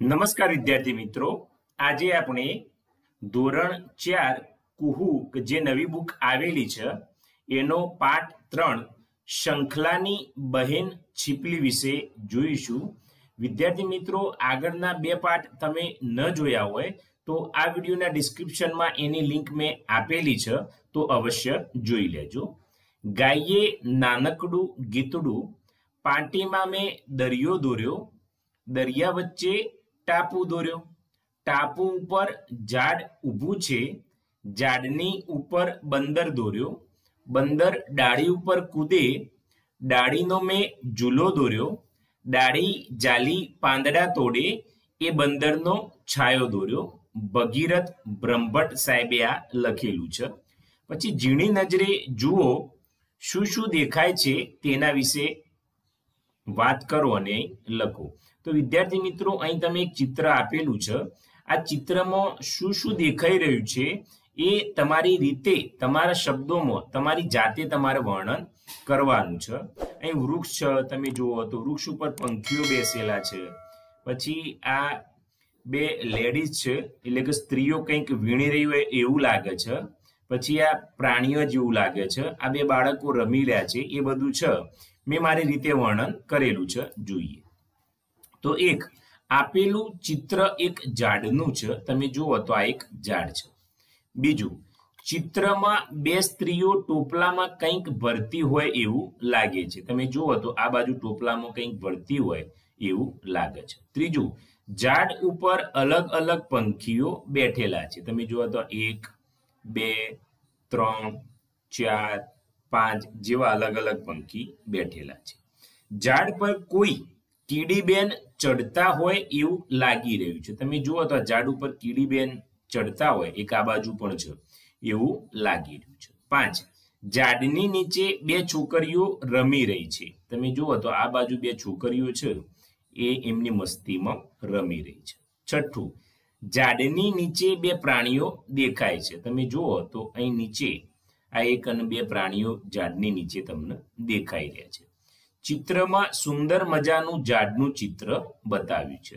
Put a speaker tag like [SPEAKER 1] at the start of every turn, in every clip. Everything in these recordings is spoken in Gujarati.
[SPEAKER 1] નમસ્કાર વિદ્યાર્થી મિત્રો. આજે આપણે ધોરણ ચાર કુહુ જે નવી બુક આવેલી છે, એનો પાઠ ત્રણ શંખલાની બહેન છીપલી વિશે જોઈશું. વિદ્યાર્થી મિત્રો, આગળના બે પાઠ તમે ન જોયા હોય, તો આ વિડીયોના ડિસ્ક્રિપ્શનમાં એની લિંક મેં આપેલી છે, તો અવશ્ય જોઈ લેજો. ગાયે નાનકડું ગીતડું, પાટીમાં મેં દરિયો દોર્યો, દરિયા વચ્ચે ટાપુ દોર્યો. ટાપુ ઉપર ઝાડ ઊભું છે. ઝાડની ઉપર બંદર દોર્યો. બંદર ડાળી ઉપર કૂદે. ડાળીનો મેં ઝૂલો દોર્યો. ડાળી જાલી પાંદડા તોડે. એ બંદરનો છાયો દોર્યો. ભગીરથ બ્રહ્મભટ્ટ સાહેબે આ લખેલું છે. પછી ઝીણી નજરે જુઓ, શું શું દેખાય છે તેના વિશે વાત કરો અને લખો. તો વિદ્યાર્થી મિત્રો, અહીં તમે એક ચિત્ર આપેલું છે. આ ચિત્રમાં શું શું દેખાઈ રહ્યું છે એ તમારી રીતે, તમારા શબ્દોમાં, તમારી જાતે તમારે વર્ણન કરવાનું છે. અહીં વૃક્ષ છે, તમે જુઓ તો વૃક્ષ ઉપર પંખીઓ બેસેલા છે. પછી આ બે લેડીઝ છે, એટલે કે સ્ત્રીઓ કંઈક વીણી રહી હોય એવું લાગે છે. પછી આ પ્રાણીઓ જેવું લાગે છે. આ બે બાળકો રમી રહ્યા છે, એ બધું છે. મેં મારી રીતે વર્ણન કરેલું છે, જોઈએ. તો એક, આપેલું ચિત્ર એક ઝાડનું છે, તમે જુઓ તો આ એક ઝાડ છે. બીજું, ચિત્રમાં બે સ્ત્રીઓ ટોપલામાં કંઈક ભરતી હોય એવું લાગે છે. તમે જુઓ તો આ બાજુ ટોપલામાં કંઈક ભરતી હોય એવું લાગે છે. ત્રીજું, ઝાડ ઉપર અલગ અલગ પંખીઓ બેઠેલા છે. તમે જુઓ તો એક, બે, ત્રણ, ચાર પાંચ જેવા અલગ અલગ પંખી બેઠેલા છે. ઝાડ પર કોઈ કીડીબેન ચડતા હોય એવું લાગી રહ્યું છે. તમે જુઓ તો ઝાડ ઉપર કીડીબેન ચડતા હોય, એક આ બાજુ પણ છે, એવું લાગી રહ્યું છે. પાંચ, ઝાડની નીચે બે છોકરીઓ રમી રહી છે. તમે જુઓ તો આ બાજુ બે છોકરીઓ છે, એ એમની મસ્તીમાં રમી રહી છે. છઠ્ઠું, ઝાડની નીચે બે પ્રાણીઓ દેખાય છે. તમે જુઓ તો અહીં નીચે આ એક અને બે પ્રાણીઓ ઝાડની નીચે તમને દેખાઈ રહ્યા છે. ચિત્રમાં સુંદર મજાનું ઝાડનું ચિત્ર બતાવ્યું છે.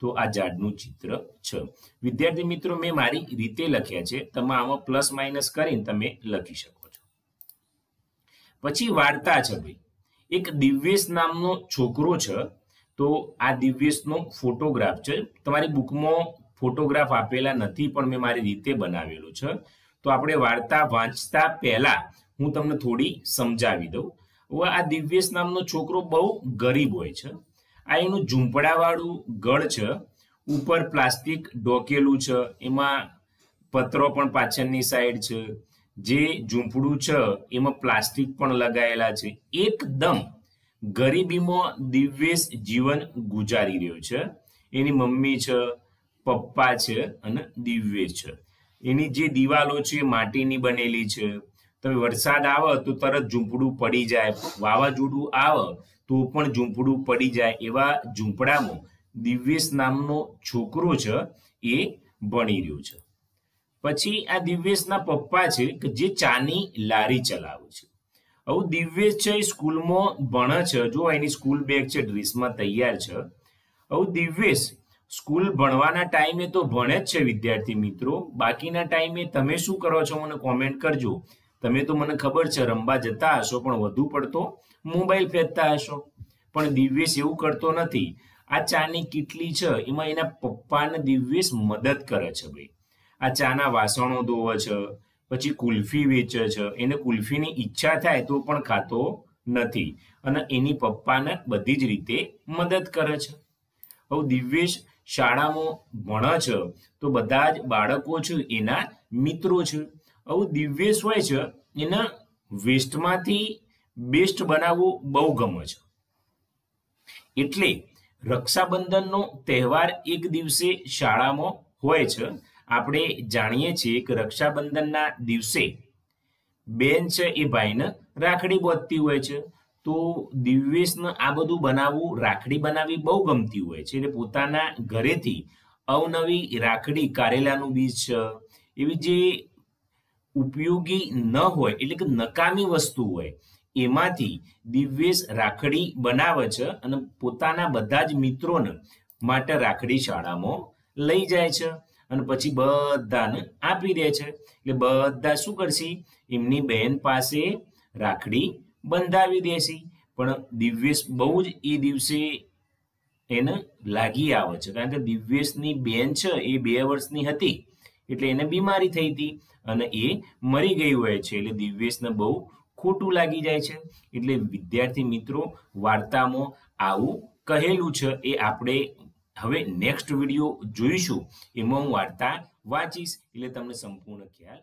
[SPEAKER 1] તો આ ઝાડનું ચિત્ર છે. વિદ્યાર્થી મિત્રો, મેં મારી રીતે લખ્યા છે. તમે આમાં પ્લસ માઇનસ કરીને તમે લખી શકો છો. પછી વાર્તા છે ભાઈ. એક દિવ્યેશ નામનો છોકરો છે. તો આ દિવ્યેશનો ફોટોગ્રાફ છે. તમારી બુકમાં ફોટોગ્રાફ આપેલા નથી, પણ મેં મારી રીતે બનાવેલો છે. તો આપણે વાર્તા વાંચતા પહેલા હું તમને થોડી સમજાવી દઉં. હવે આ દિવ્યેશ નામનો છોકરો બહુ ગરીબ હોય છે. આ એનું ઝૂંપડાવાળું ગળ છે. ઉપર પ્લાસ્ટિક ઢોકેલું છે. એમાં પત્રો પણ પાછળની સાઈડ છે. જે ઝૂંપડું છે, એમાં પ્લાસ્ટિક પણ લગાયેલા છે. એકદમ ગરીબીમાં દિવ્યેશ જીવન ગુજારી રહ્યો છે. એની મમ્મી છે, પપ્પા છે અને દિવ્યેશ છે. એની જે દિવાલો છે, માટીની બનેલી છે, તમે વરસાદ આવે તો તરત ઝૂંપડું પડી જાય, વાવાઝોડું આવે તો પણ ઝૂંપડું પડી જાય એવા ઝૂંપડામાં દિવ્યેશ નામનો છોકરો છે, એ ભણી રહ્યો છે. પછી આ દિવ્યેશના પપ્પા છે કે જે ચાની લારી ચલાવે છે. હવે દિવ્યેશ છે, એ સ્કૂલમાં ભણે છે, જો એની સ્કૂલ બેગ છે, ડ્રેસમાં તૈયાર છે. હવે દિવ્યેશ સ્કૂલ ભણવાના ટાઈમે તો ભણે જ છે વિદ્યાર્થી મિત્રો. બાકીના ટાઈમે તમે શું કરો છો મને કોમેન્ટ કરજો. તમે તો મને ખબર છે, રમવા જતા હશો, પણ વધુ પડતો મોબાઈલ ફેંકતા હશો. પણ દિવ્યેશ એવું કરતો નથી. આ ચાની કીટલી છે, એમાં એના પપ્પાને દિવ્યેશ મદદ કરે છે ભાઈ. આ ચાના વાસણો ધોવે છે, પછી કુલ્ફી વેચે છે. એને કુલ્ફીની ઈચ્છા થાય તો પણ ખાતો નથી. અને એની પપ્પાને બધી જ રીતે મદદ કરે છે. હવે દિવ્યેશ શાળામાં ભણો છો, તો બધા જ બાળકો છે, એના મિત્રો છે. આવું દિવ્યેશ હોય છે, એના વેસ્ટમાંથી બેસ્ટ બનાવવું બહુ ગમે છે. એટલે રક્ષાબંધનનો તહેવાર એક દિવસે શાળામાં હોય છે. આપણે જાણીએ છીએ કે રક્ષાબંધનના દિવસે બેન છે એ ભાઈને રાખડી બોધતી હોય છે. તો દિવ્યેશને આ બધું બનાવવું, રાખડી બનાવવી બહુ ગમતી હોય છે. એટલે પોતાના ઘરેથી અવનવી રાખડી, કારેલાનું બીજ છે એવી જે ઉપયોગી ન હોય, એટલે કે નકામી વસ્તુ હોય, એમાંથી દિવ્યેશ રાખડી બનાવે છે અને પોતાના બધા જ મિત્રોને માટે રાખડી શાળામાં લઈ જાય છે અને પછી બધાને આપી દે છે. એટલે બધા શું કરશે? એમની બહેન પાસે રાખડી બંધાવી દેશે પણ દિવ્યેશ બહુ જ એ દિવસે એને લાગી આવે છે. કારણ કે દિવ્યેશની બેન છે, એ બે વર્ષની હતી, એટલે એને બીમારી થઈ હતી અને એ મરી ગઈ હોય છે. એટલે દિવ્યેશને બહુ ખોટું લાગી જાય છે. એટલે વિદ્યાર્થી મિત્રો, વાર્તામાં આવું કહેલું છે એ આપણે હવે નેક્સ્ટ વીડિયો જોઈશું. એમાં હું વાર્તા વાંચીશ. એટલે તમને સંપૂર્ણ ખ્યાલ